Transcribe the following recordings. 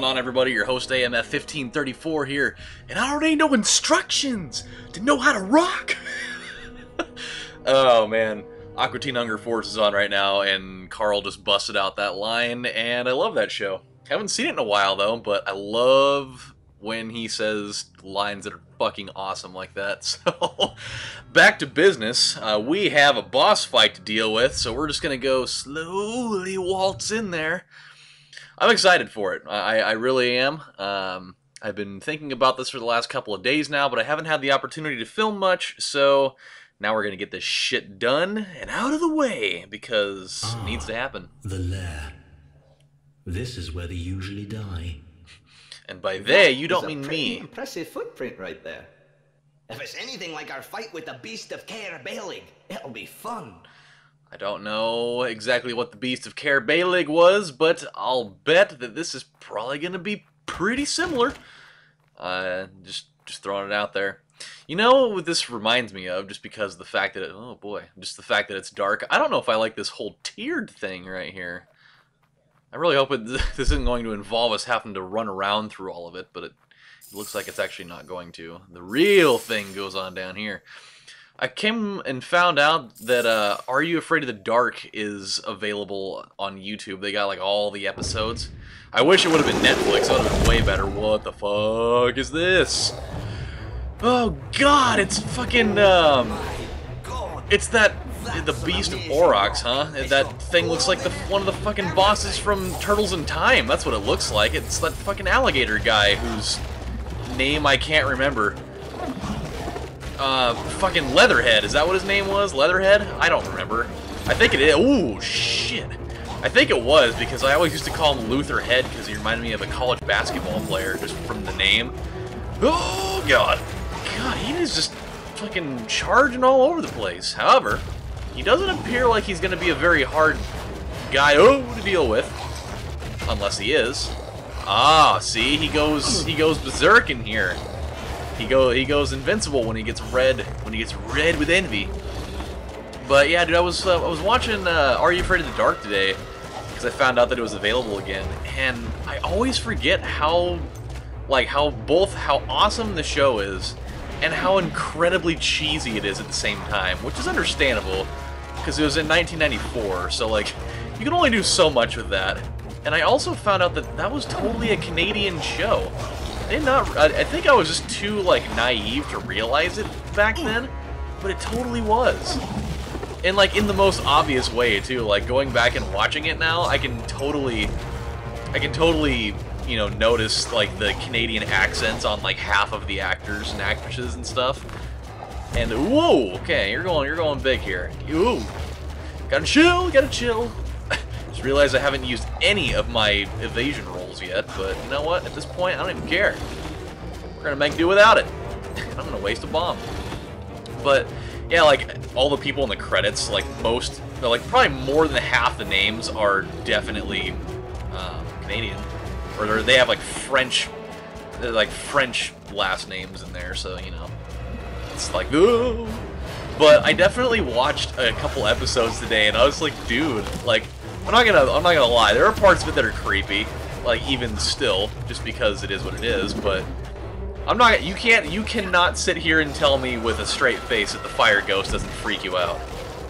Going on, everybody? Your host AMF 1534 here, and I need no instructions to know how to rock. oh man, Aqua Teen Hunger Force is on right now, and Carl just busted out that line, and I love that show. Haven't seen it in a while though, but I love when he says lines that are fucking awesome like that. So, back to business. Uh, we have a boss fight to deal with, so we're just gonna go slowly waltz in there. I'm excited for it. I, I really am. Um, I've been thinking about this for the last couple of days now, but I haven't had the opportunity to film much, so now we're gonna get this shit done and out of the way because it needs to happen. The lair. This is where they usually die. And by they, you don't mean me. Impressive footprint right there. If it's anything like our fight with the Beast of Caer Baelig, it'll be fun. I don't know exactly what the Beast of Caer Baelig was, but I'll bet that this is probably going to be pretty similar. Uh, just just throwing it out there. You know what this reminds me of, just because the fact that it, oh boy, just the fact that it's dark. I don't know if I like this whole tiered thing right here. I really hope it, this isn't going to involve us having to run around through all of it, but it, it looks like it's actually not going to. The real thing goes on down here. I came and found out that uh, Are You Afraid of the Dark is available on YouTube. They got like all the episodes. I wish it would have been Netflix. That would have been way better. What the fuck is this? Oh god, it's fucking um, it's that the Beast of Aurochs, huh? That thing looks like the one of the fucking bosses from Turtles in Time. That's what it looks like. It's that fucking alligator guy whose name I can't remember. Uh, fucking Leatherhead. Is that what his name was? Leatherhead? I don't remember. I think it is. Ooh, shit. I think it was because I always used to call him Luther Head because he reminded me of a college basketball player just from the name. Oh, God. God, he is just fucking charging all over the place. However, he doesn't appear like he's going to be a very hard guy oh, to deal with. Unless he is. Ah, see, he goes he goes berserk in here. He go he goes invincible when he gets red when he gets red with envy. But yeah, dude, I was uh, I was watching uh, Are You Afraid of the Dark today because I found out that it was available again, and I always forget how like how both how awesome the show is and how incredibly cheesy it is at the same time, which is understandable because it was in 1994, so like you can only do so much with that. And I also found out that that was totally a Canadian show. I did not. I, think I was just too like naive to realize it back then, but it totally was. And like in the most obvious way too. Like going back and watching it now, I can totally, I can totally, you know, notice like the Canadian accents on like half of the actors and actresses and stuff. And whoa, okay, you're going, you're going big here. Ooh, gotta chill, gotta chill. Just I haven't used any of my evasion rolls yet, but you know what? At this point, I don't even care. We're gonna make do without it. I'm gonna waste a bomb. But yeah, like all the people in the credits, like most, like probably more than half the names are definitely um, Canadian, or they're- have like French, like French last names in there. So you know, it's like, oh. But I definitely watched a couple episodes today, and I was like, dude, like, I'm not gonna, I'm not gonna lie. There are parts of it that are creepy, like even still, just because it is what it is. But I'm not, you can't, you cannot sit here and tell me with a straight face that the fire ghost doesn't freak you out.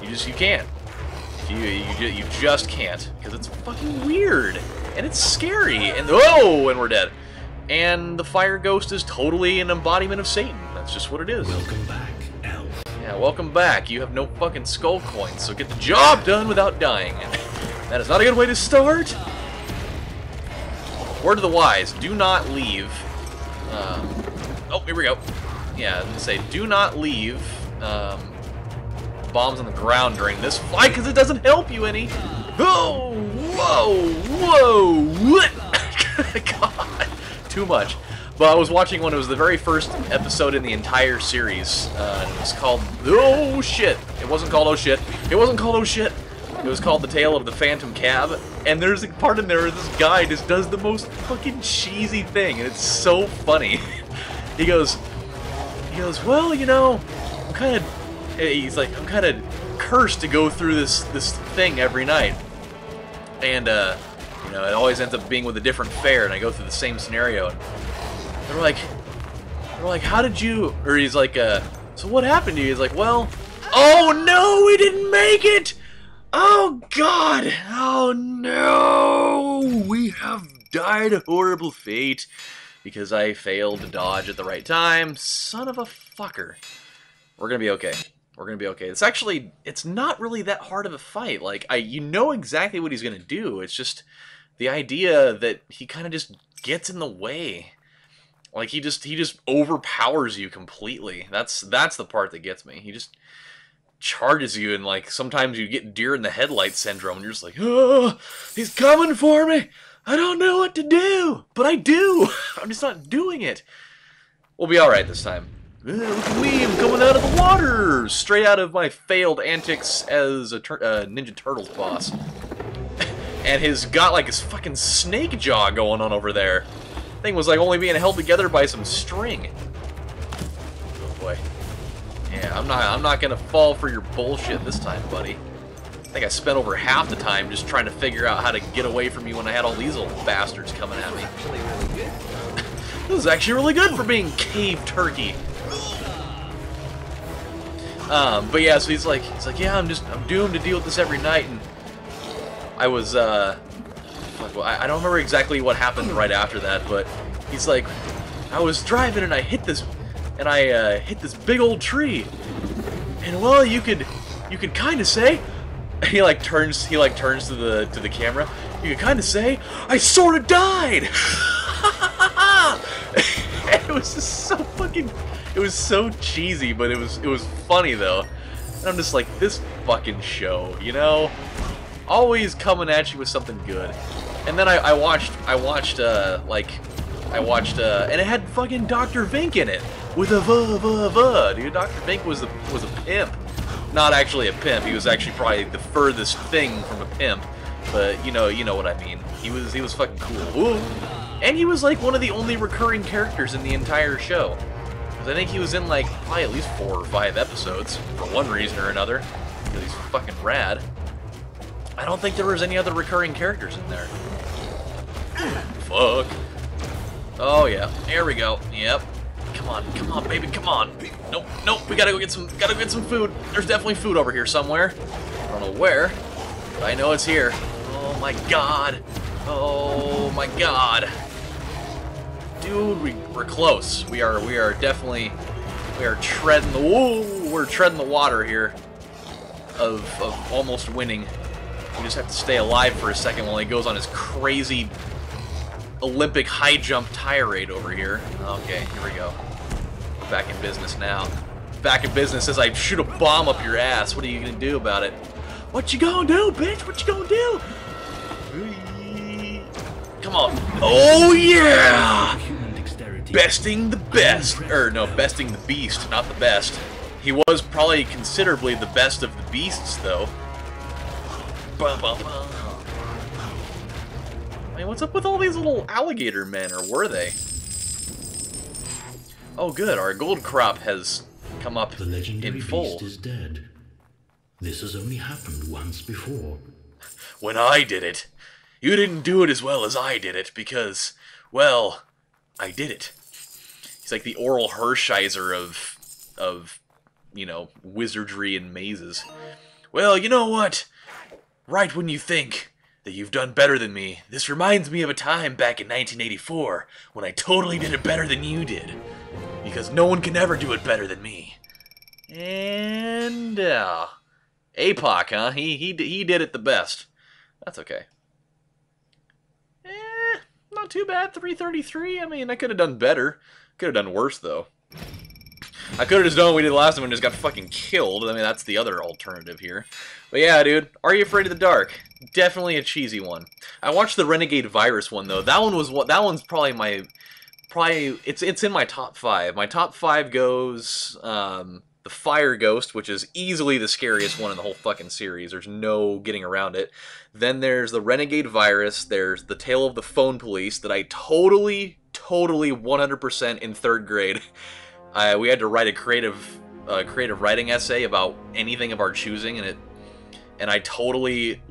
You just, you can't. You, you, you just can't, because it's fucking weird, and it's scary, and oh, and we're dead. And the fire ghost is totally an embodiment of Satan. That's just what it is. Welcome back, elf. Yeah, welcome back. You have no fucking skull coins, so get the job done without dying. that is not a good way to start. Word of the wise: Do not leave. Um, oh, here we go. Yeah, I was gonna say, do not leave um, bombs on the ground during this fight because it doesn't help you any. Oh, whoa, whoa. God, too much. But I was watching one. It was the very first episode in the entire series. Uh, it was called Oh shit. It wasn't called Oh shit. It wasn't called Oh shit. It was called The Tale of the Phantom Cab. And there's a part in there where this guy just does the most fucking cheesy thing, and it's so funny. he goes, he goes, well, you know, I'm kind of, he's like, I'm kind of cursed to go through this this thing every night. And uh, You know, it always ends up being with a different fare, and I go through the same scenario. And they're like, they're like, how did you? Or he's like, uh, so what happened to you? He's like, well, oh no, we didn't make it. Oh God! Oh no! We have died a horrible fate because I failed to dodge at the right time. Son of a fucker. We're gonna be okay. We're gonna be okay. It's actually, it's not really that hard of a fight. Like, I, you know exactly what he's gonna do. It's just the idea that he kind of just gets in the way. Like he just, he just overpowers you completely. That's that's the part that gets me. He just charges you and like sometimes you get deer in the headlight syndrome and you're just like, oh, he's coming for me. I don't know what to do, but I do. I'm just not doing it. We'll be all right this time. Eh, look at me, I'm coming out of the water, straight out of my failed antics as a uh, Ninja Turtles boss. and his got like his fucking snake jaw going on over there. Thing was like only being held together by some string. Yeah, I'm not I'm not gonna fall for your bullshit this time, buddy. I think I spent over half the time just trying to figure out how to get away from you when I had all these little bastards coming at me. Really, really good. This is actually really good for being cave turkey. Um, but yeah, so he's like, he's like, yeah, I'm just, I'm doomed to deal with this every night, and I was, uh, fuck, well, I, I don't remember exactly what happened right after that, but he's like, I was driving and I hit this, and I uh, hit this big old tree, and well, you could, you could kind of say, he like turns, he like turns to the to the camera, you could kind of say, I sort of died. it was just so fucking it was so cheesy, but it was it was funny though. And I'm just like, this fucking show, you know? Always coming at you with something good. And then I, I watched I watched uh like I watched uh and it had fucking Dr. Vink in it. With a va va va. Dude, Dr. Vink was a was a pimp. Not actually a pimp, he was actually probably the furthest thing from a pimp. But you know, you know what I mean. He was he was fucking cool. Ooh. And he was like one of the only recurring characters in the entire show. Because I think he was in like probably at least four or five episodes for one reason or another. Because he's fucking rad. I don't think there was any other recurring characters in there. Fuck. Oh yeah, there we go. Yep. Come on, come on, baby, come on. Nope, nope. We gotta go get some. Gotta go get some food. There's definitely food over here somewhere. I don't know where, but I know it's here. Oh my god. Oh my god. Dude, we, we're close. We are we are definitely we are treading the whoa, we're treading the water here of of almost winning. We just have to stay alive for a second while he goes on his crazy Olympic high jump tirade over here. Okay, here we go. Back in business now. Back in business as I shoot a bomb up your ass. What are you gonna do about it? What you gonna do, bitch? What you gonna do? Come on. Oh yeah! Besting the best. Or no, besting the beast, not the best. He was probably considerably the best of the beasts, though. I mean, what's up with all these little alligator men, or were they? Oh, good. Our gold crop has come up The legendary in full. beast is dead. This has only happened once before. when I did it. You didn't do it as well as I did it because, well, I did it. He's like the Orel Hershiser of, of, you know, wizardry and mazes. Well, you know what? Right when you think that you've done better than me, this reminds me of a time back in 1984 when I totally did it better than you did. Because no one can ever do it better than me. And, uh, APOC, huh? He, he, he did it the best. That's okay. Eh, not too bad. 333. I mean, I could have done better. Could have done worse, though. I could have just done what we did last time and just got fucking killed. I mean, that's the other alternative here. But yeah, dude. Are you afraid of the dark? Definitely a cheesy one. I watched the Renegade Virus one though. That one was what. That one's probably my. Probably it's it's in my top five. My top five goes um, the Fire Ghost, which is easily the scariest one in the whole fucking series. There's no getting around it. Then there's the Renegade Virus. There's the Tale of the Phone Police that I totally, totally 100% in third grade. I, we had to write a creative, uh, creative writing essay about anything of our choosing, and it, and I totally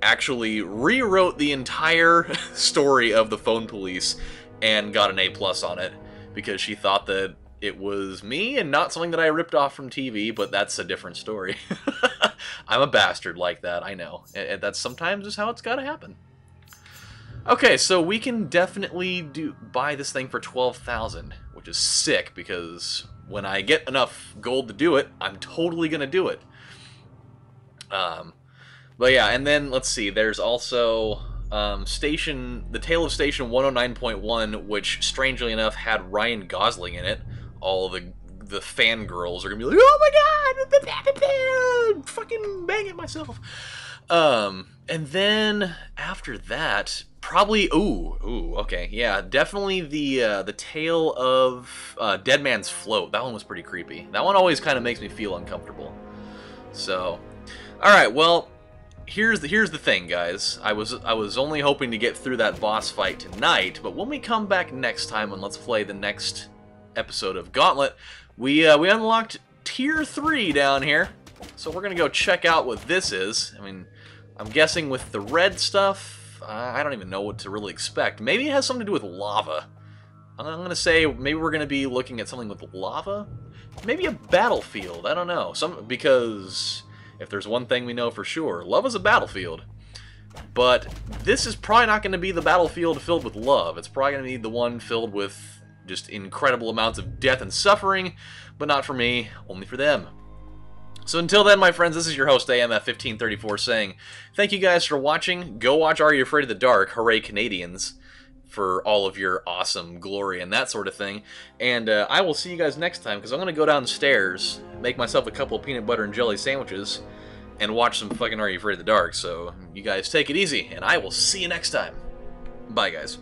actually rewrote the entire story of the phone police and got an A plus on it because she thought that it was me and not something that I ripped off from TV, but that's a different story. I'm a bastard like that, I know. And that's sometimes just how it's got to happen. Okay, so we can definitely do buy this thing for 12,000, which is sick because when I get enough gold to do it, I'm totally going to do it. Um, but yeah, and then let's see, there's also um, Station, The Tale of Station 109.1, which strangely enough had Ryan Gosling in it. All the the fangirls are gonna be like, oh my god, fucking banging myself. Um, and then after that, probably ooh ooh okay yeah definitely the uh, the tale of uh, Dead Man's Float. That one was pretty creepy. That one always kind of makes me feel uncomfortable. So, all right, well. Here's the here's the thing, guys. I was I was only hoping to get through that boss fight tonight, but when we come back next time and let's play the next episode of Gauntlet, we uh, we unlocked tier three down here. So we're gonna go check out what this is. I mean, I'm guessing with the red stuff, I don't even know what to really expect. Maybe it has something to do with lava. I'm gonna say maybe we're gonna be looking at something with lava. Maybe a battlefield. I don't know. Some because if there's one thing we know for sure, love is a battlefield. But this is probably not going to be the battlefield filled with love. It's probably going to be the one filled with just incredible amounts of death and suffering, but not for me, only for them. So until then, my friends, this is your host, AMF1534, saying thank you guys for watching. Go watch Are You Afraid of the Dark? Hooray, Canadians! For all of your awesome glory and that sort of thing. And uh, I will see you guys next time, because I'm going to go downstairs, make myself a couple of peanut butter and jelly sandwiches, and watch some fucking Are You Afraid of the Dark. So you guys take it easy, and I will see you next time. Bye, guys.